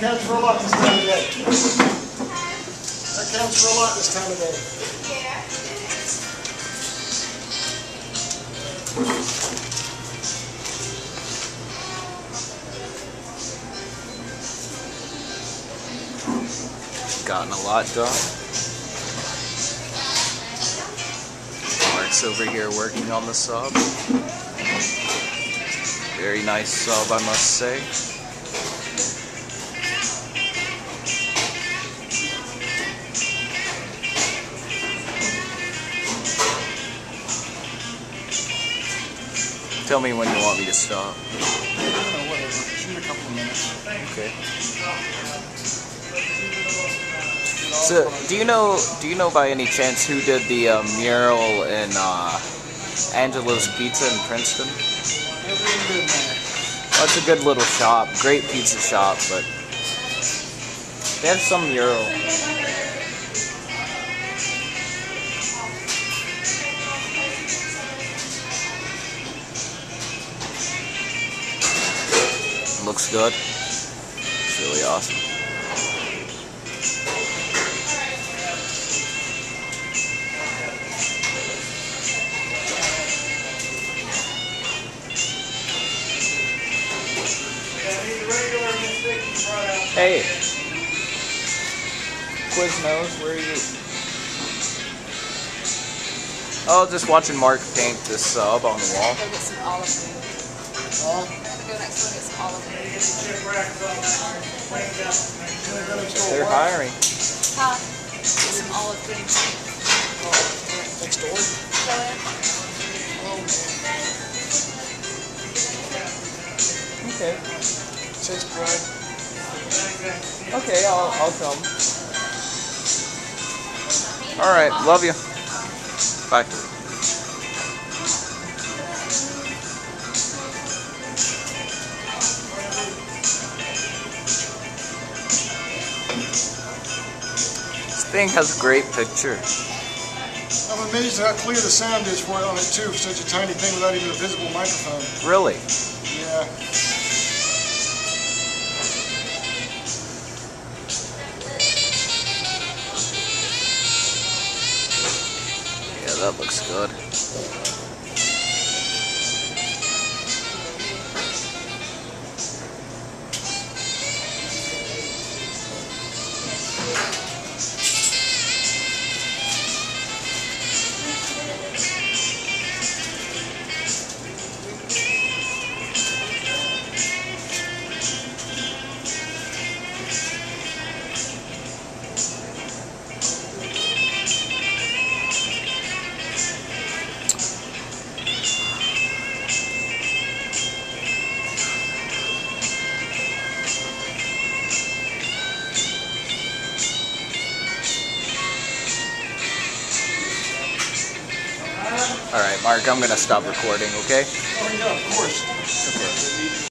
That for a lot this time of day. That for a lot this time of day. Gotten a lot done. Mark's over here working on the sub. Very nice sub, I must say. Tell me when you want me to stop. Whatever. Shoot a couple of minutes. Okay. So, do you know? Do you know by any chance who did the uh, mural in uh, Angelo's Pizza in Princeton? Well, oh, it's a good little shop, great pizza shop, but they have some mural. Looks good. It's really awesome. Hey. Quiznos, where are you? Oh, just watching Mark paint this uh, sub on the wall. Go get some olive oil. Huh? Go next door get some olive oil. They're hiring. Huh? Get some olive oil. Next door? Go in. Okay. Brad. Okay, I'll, I'll come. Alright, love you. Bye. This thing has a great picture. I'm amazed how clear the sound is for it on it too, for such a tiny thing without even a visible microphone. Really? Yeah. That looks good. Alright, Mark, I'm gonna stop recording, okay? Oh yeah, of course. Okay.